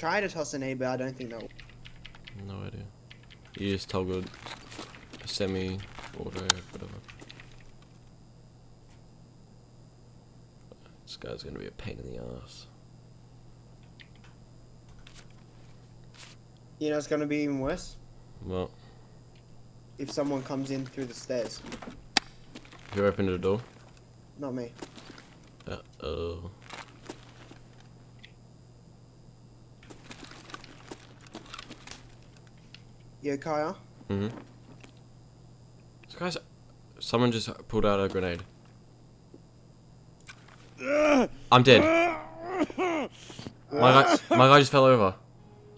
try to toss an A, but I don't think that. No idea. You just toggled semi auto whatever. This guy's gonna be a pain in the ass. You know, it's gonna be even worse Well, if someone comes in through the stairs. who opened the door? Not me. Uh oh. Yeah, Kaya. Mm hmm This guy's. Someone just pulled out a grenade. I'm dead. My guy, my guy just fell over.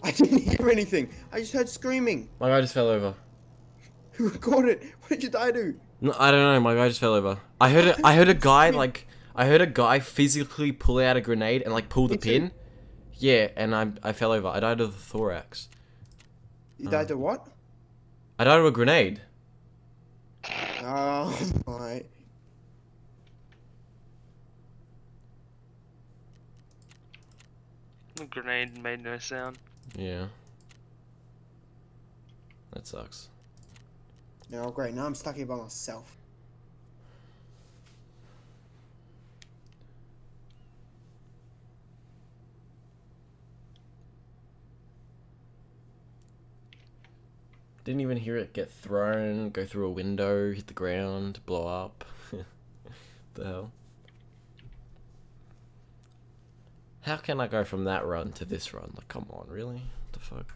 I didn't hear anything. I just heard screaming. My guy just fell over. Who recorded? What did your guy do? No, I don't know. My guy just fell over. I heard. A, I heard a guy like. I heard a guy physically pull out a grenade and like pull the pin. Yeah, and I I fell over. I died of the thorax. You died to um, what? I died of a grenade. Oh my. The grenade made no sound. Yeah. That sucks. No, oh, great. Now I'm stuck here by myself. Didn't even hear it get thrown, go through a window, hit the ground, blow up. the hell? How can I go from that run to this run? Like, come on, really? What the fuck?